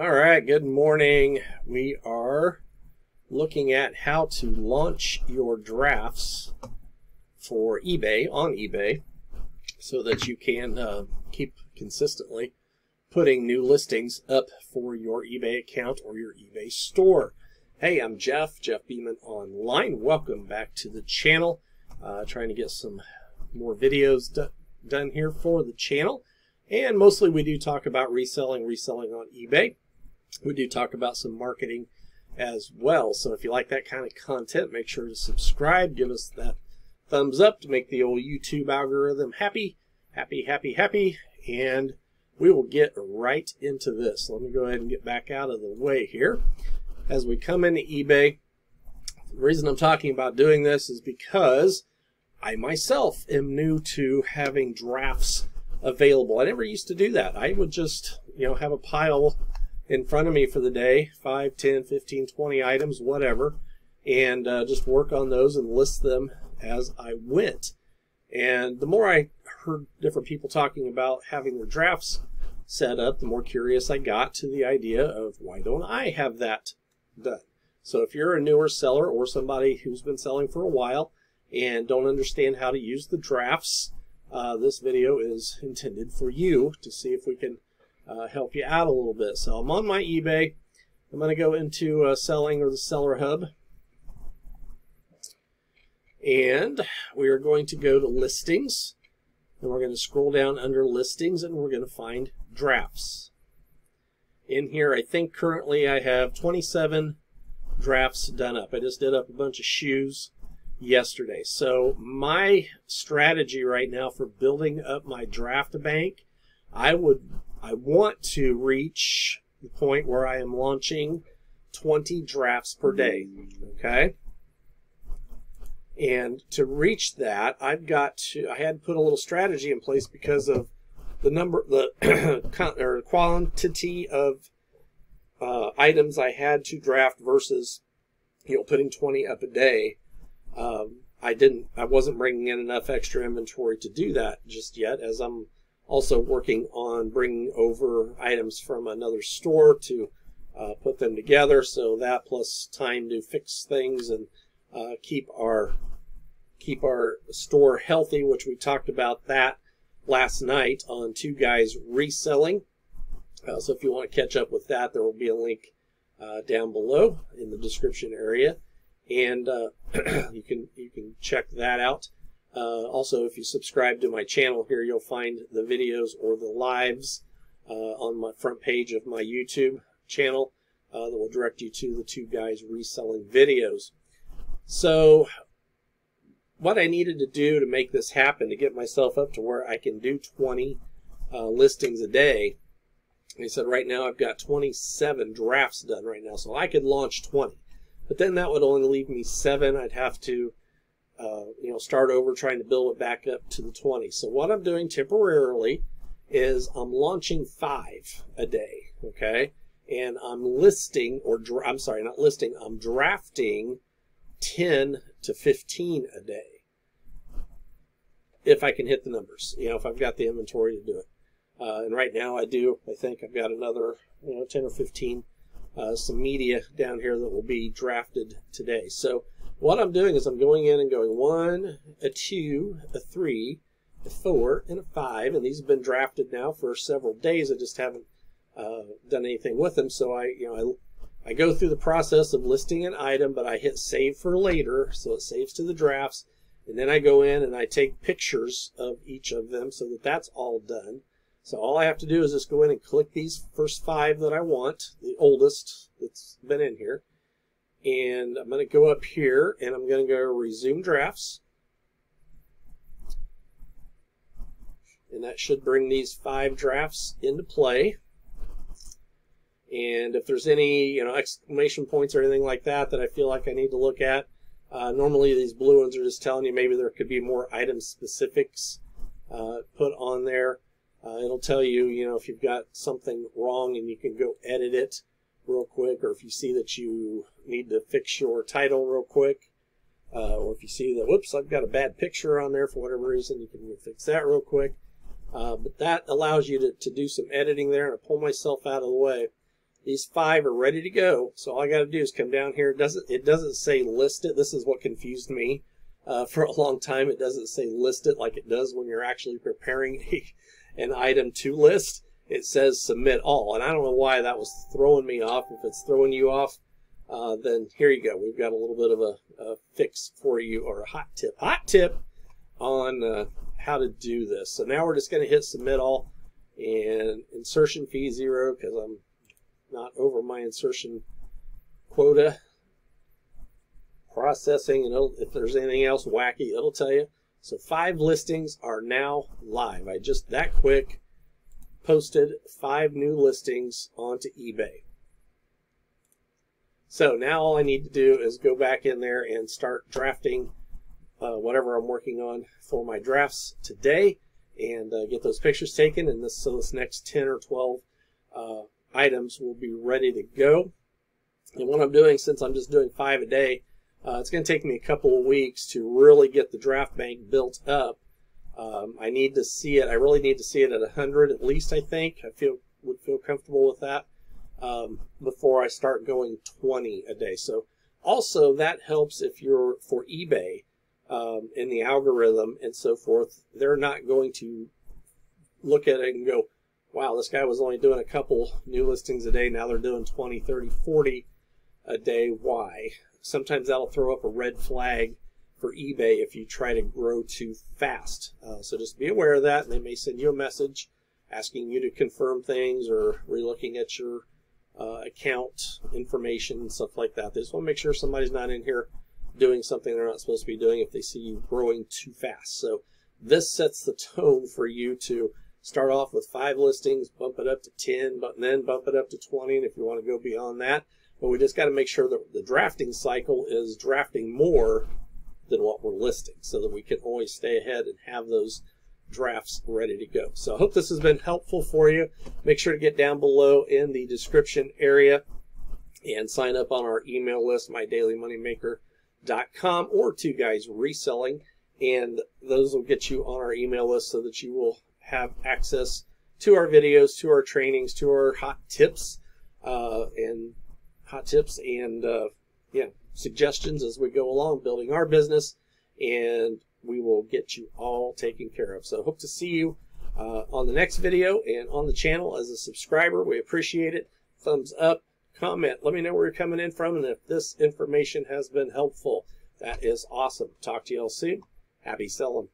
All right, good morning. We are looking at how to launch your drafts for eBay on eBay so that you can uh, keep consistently putting new listings up for your eBay account or your eBay store. Hey, I'm Jeff, Jeff Beeman Online. Welcome back to the channel. Uh, trying to get some more videos done here for the channel. And mostly we do talk about reselling, reselling on eBay. We do talk about some marketing as well. So if you like that kind of content, make sure to subscribe. Give us that thumbs up to make the old YouTube algorithm happy, happy, happy, happy. And we will get right into this. Let me go ahead and get back out of the way here. As we come into eBay, the reason I'm talking about doing this is because I myself am new to having drafts available. I never used to do that. I would just, you know, have a pile in front of me for the day 5 10 15 20 items whatever and uh, just work on those and list them as i went. And the more i heard different people talking about having their drafts set up the more curious i got to the idea of why don't i have that done? So if you're a newer seller or somebody who's been selling for a while and don't understand how to use the drafts uh, this video is intended for you to see if we can uh, help you out a little bit. So I'm on my eBay. I'm going to go into uh, selling or the seller hub. And we are going to go to listings. And we're going to scroll down under listings and we're going to find drafts. In here, I think currently I have 27 drafts done up. I just did up a bunch of shoes yesterday. So my strategy right now for building up my draft bank, I would I want to reach the point where I am launching 20 drafts per day. Okay? And to reach that, I've got to, I had to put a little strategy in place because of the number, the or quantity of uh, items I had to draft versus, you know, putting 20 up a day. Um, I didn't, I wasn't bringing in enough extra inventory to do that just yet as I'm also working on bringing over items from another store to uh, put them together. So that plus time to fix things and uh, keep our keep our store healthy, which we talked about that last night on two guys reselling. Uh, so if you want to catch up with that, there will be a link uh, down below in the description area, and uh, you can you can check that out. Uh, also, if you subscribe to my channel here, you'll find the videos or the lives uh, on my front page of my YouTube channel uh, that will direct you to the two guys reselling videos. So, what I needed to do to make this happen, to get myself up to where I can do 20 uh, listings a day, I said right now I've got 27 drafts done right now, so I could launch 20. But then that would only leave me seven. I'd have to uh, you know, start over trying to build it back up to the 20. So what I'm doing temporarily is I'm launching five a day, okay? And I'm listing, or I'm sorry, not listing, I'm drafting 10 to 15 a day. If I can hit the numbers, you know, if I've got the inventory to do it. Uh, and right now I do. I think I've got another, you know, 10 or 15, uh, some media down here that will be drafted today. So what I'm doing is I'm going in and going one, a two, a three, a four, and a five. And these have been drafted now for several days. I just haven't uh, done anything with them. So I, you know, I, I go through the process of listing an item, but I hit save for later. So it saves to the drafts. And then I go in and I take pictures of each of them so that that's all done. So all I have to do is just go in and click these first five that I want, the oldest that's been in here and I'm going to go up here and I'm going to go resume drafts. And that should bring these five drafts into play. And if there's any, you know, exclamation points or anything like that that I feel like I need to look at, uh, normally these blue ones are just telling you maybe there could be more item specifics uh, put on there. Uh, it'll tell you, you know, if you've got something wrong and you can go edit it real quick, or if you see that you need to fix your title real quick, uh, or if you see that, whoops, I've got a bad picture on there for whatever reason, you can fix that real quick. Uh, but that allows you to, to do some editing there, and pull myself out of the way. these five are ready to go. So all I got to do is come down here. It doesn't it doesn't say list it. This is what confused me uh, for a long time. It doesn't say list it like it does when you're actually preparing a, an item to list. It says submit all, and I don't know why that was throwing me off. If it's throwing you off, uh, then here you go. We've got a little bit of a, a fix for you or a hot tip. Hot tip on uh, how to do this. So now we're just going to hit submit all and insertion fee zero because I'm not over my insertion quota. Processing, and if there's anything else wacky, it'll tell you. So five listings are now live. I just that quick posted five new listings onto eBay. So now all I need to do is go back in there and start drafting uh, whatever I'm working on for my drafts today and uh, get those pictures taken. And this, so this next 10 or 12 uh, items will be ready to go. And what I'm doing, since I'm just doing five a day, uh, it's going to take me a couple of weeks to really get the draft bank built up. Um, I need to see it. I really need to see it at 100 at least. I think I feel would feel comfortable with that um, before I start going 20 a day. So also that helps if you're for eBay um, in the algorithm and so forth. They're not going to look at it and go, wow, this guy was only doing a couple new listings a day. Now they're doing 20, 30, 40 a day. Why? Sometimes that'll throw up a red flag for eBay if you try to grow too fast. Uh, so just be aware of that. They may send you a message asking you to confirm things or relooking at your uh, account information and stuff like that. They just want to make sure somebody's not in here doing something they're not supposed to be doing if they see you growing too fast. So this sets the tone for you to start off with five listings, bump it up to 10, but then bump it up to 20. And if you want to go beyond that, but we just got to make sure that the drafting cycle is drafting more than what we're listing so that we can always stay ahead and have those drafts ready to go. So I hope this has been helpful for you. Make sure to get down below in the description area and sign up on our email list, mydailymoneymaker.com or two guys reselling. And those will get you on our email list so that you will have access to our videos, to our trainings, to our hot tips, uh, and hot tips and uh, yeah suggestions as we go along building our business, and we will get you all taken care of. So hope to see you uh, on the next video and on the channel as a subscriber. We appreciate it. Thumbs up, comment. Let me know where you're coming in from and if this information has been helpful. That is awesome. Talk to you all soon. Happy selling.